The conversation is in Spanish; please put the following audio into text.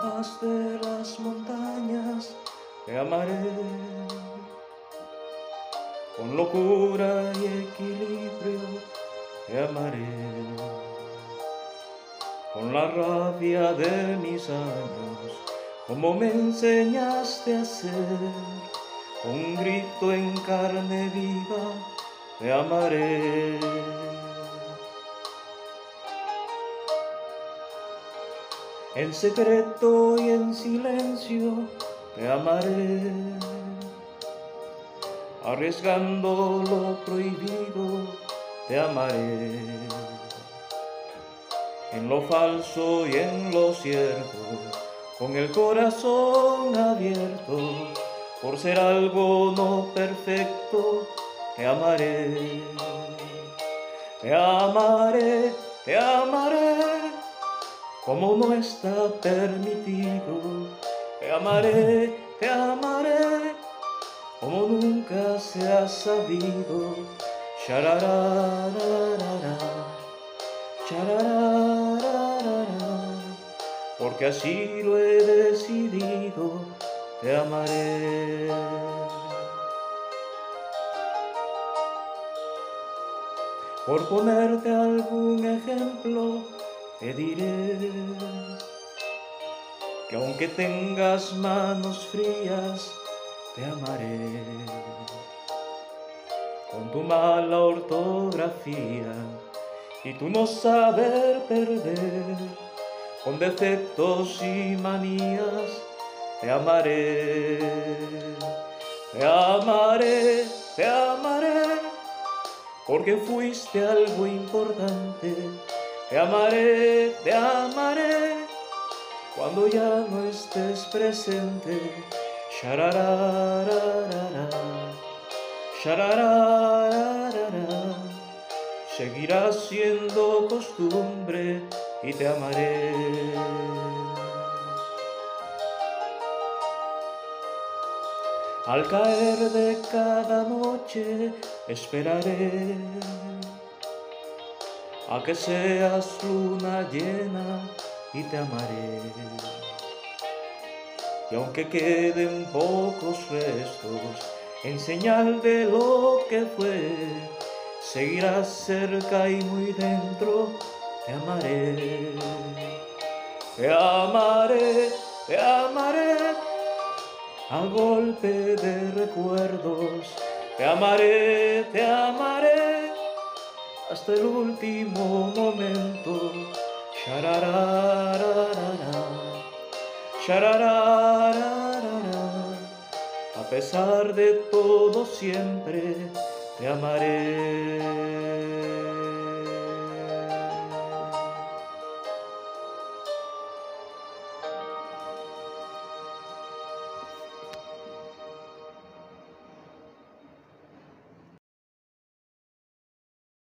faz de las montañas te amaré. Con locura y equilibrio te amaré. Con la rabia de mis años, como me enseñaste a ser, con un grito en carne viva te amaré. En secreto y en silencio te amaré, arriesgando lo prohibido te amaré. En lo falso y en lo cierto, con el corazón abierto, por ser algo no perfecto, te amaré. Te amaré, te amaré como no está permitido. Te amaré, te amaré, como nunca se ha sabido. Porque así lo he decidido, te amaré. Por ponerte algún ejemplo, te diré que aunque tengas manos frías, te amaré. Con tu mala ortografía y tu no saber perder, con defectos y manías, te amaré. Te amaré, te amaré, porque fuiste algo importante te amaré, te amaré, cuando ya no estés presente. Shararararara, shararararara, seguirá siendo costumbre y te amaré. Al caer de cada noche esperaré a que seas luna llena y te amaré. Y aunque queden pocos restos en señal de lo que fue, seguirás cerca y muy dentro, te amaré. Te amaré, te amaré, a golpe de recuerdos, te amaré, te amaré hasta el último momento. A pesar de todo siempre te amaré.